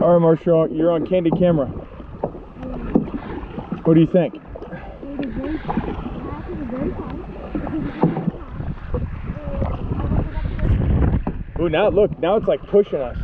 All right, Marshall, you're on candy camera. What do you think? Ooh, now look, now it's like pushing us.